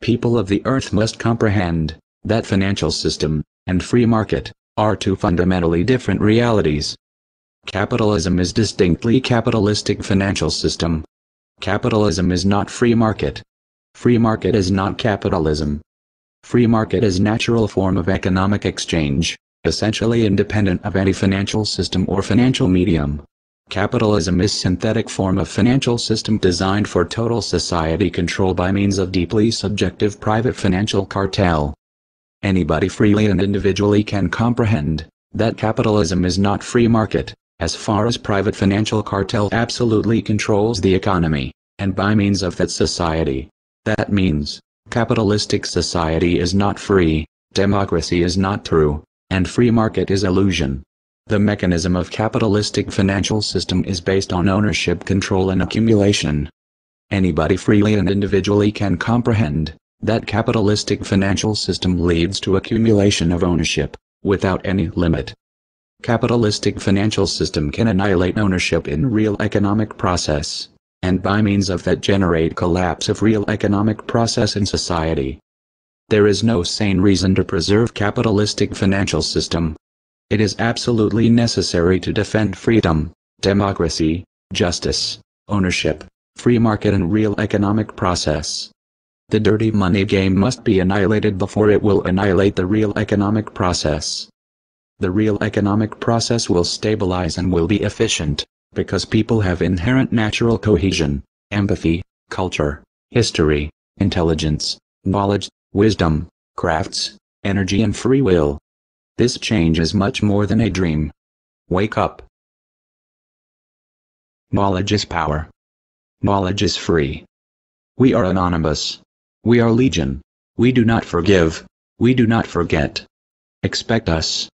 people of the earth must comprehend that financial system and free market are two fundamentally different realities. Capitalism is distinctly capitalistic financial system. Capitalism is not free market. Free market is not capitalism. Free market is natural form of economic exchange, essentially independent of any financial system or financial medium. Capitalism is synthetic form of financial system designed for total society control by means of deeply subjective private financial cartel. Anybody freely and individually can comprehend that capitalism is not free market, as far as private financial cartel absolutely controls the economy, and by means of that society. That means, capitalistic society is not free, democracy is not true, and free market is illusion. The mechanism of capitalistic financial system is based on ownership control and accumulation. Anybody freely and individually can comprehend that capitalistic financial system leads to accumulation of ownership, without any limit. Capitalistic financial system can annihilate ownership in real economic process, and by means of that generate collapse of real economic process in society. There is no sane reason to preserve capitalistic financial system, it is absolutely necessary to defend freedom, democracy, justice, ownership, free market and real economic process. The dirty money game must be annihilated before it will annihilate the real economic process. The real economic process will stabilize and will be efficient, because people have inherent natural cohesion, empathy, culture, history, intelligence, knowledge, wisdom, crafts, energy and free will. This change is much more than a dream. Wake up. Knowledge is power. Knowledge is free. We are anonymous. We are legion. We do not forgive. We do not forget. Expect us.